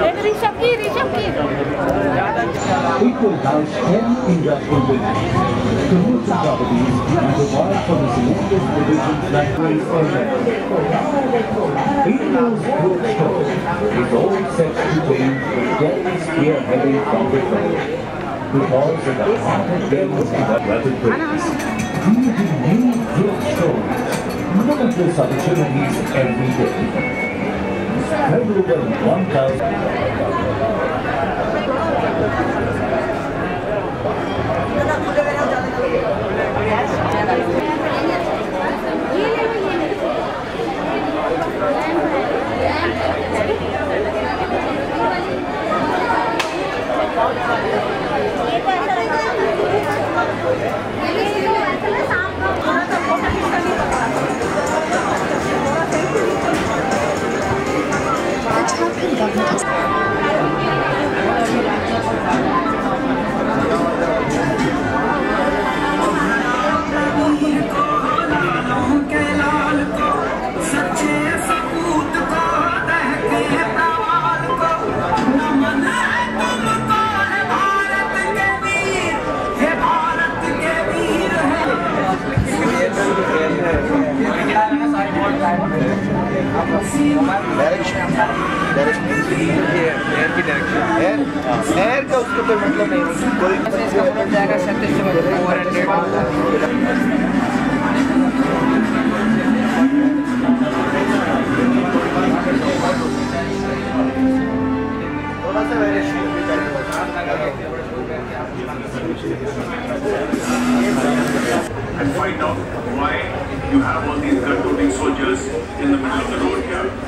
Enrique Shakir, Enrique Shakir. equal house ten industrial buildings. To move the properties and for the selected provisions that will further. India's growth story is all set to gain the deadly spearheading from the front. Because of the heart of them the rapid progress. New growth look at those opportunities every day. February 1000. Thank you. Air का उसको कोई मतलब नहीं कोई इसका मिल जाएगा सत्तीस four hundred थोड़ा सा variation and find out why you have all these gun-toting soldiers in the middle of the road here.